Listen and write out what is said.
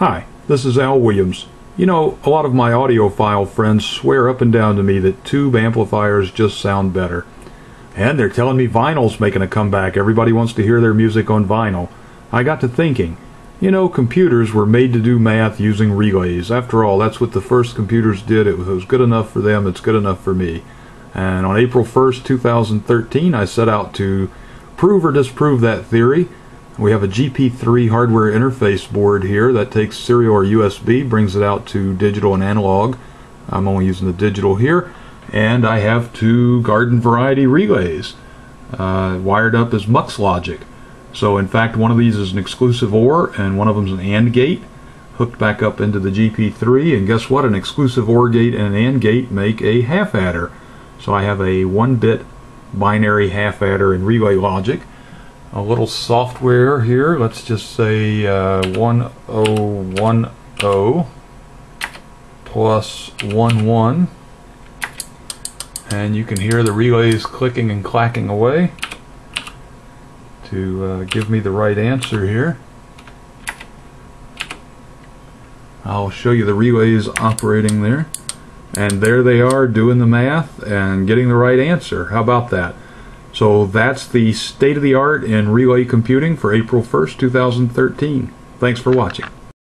Hi, this is Al Williams. You know, a lot of my audiophile friends swear up and down to me that tube amplifiers just sound better. And they're telling me vinyl's making a comeback. Everybody wants to hear their music on vinyl. I got to thinking, you know, computers were made to do math using relays. After all, that's what the first computers did. It was good enough for them, it's good enough for me. And on April 1st, 2013, I set out to prove or disprove that theory. We have a GP3 hardware interface board here that takes serial or USB, brings it out to digital and analog. I'm only using the digital here. And I have two garden variety relays uh, wired up as mux logic. So in fact one of these is an exclusive OR and one of them is an AND gate hooked back up into the GP3 and guess what an exclusive OR gate and an AND gate make a half adder. So I have a one bit binary half adder in relay logic. A little software here, let's just say uh, 1010 plus 11 and you can hear the relays clicking and clacking away to uh, give me the right answer here. I'll show you the relays operating there. And there they are doing the math and getting the right answer. How about that? So that's the state of the art in relay computing for April 1st, 2013. Thanks for watching.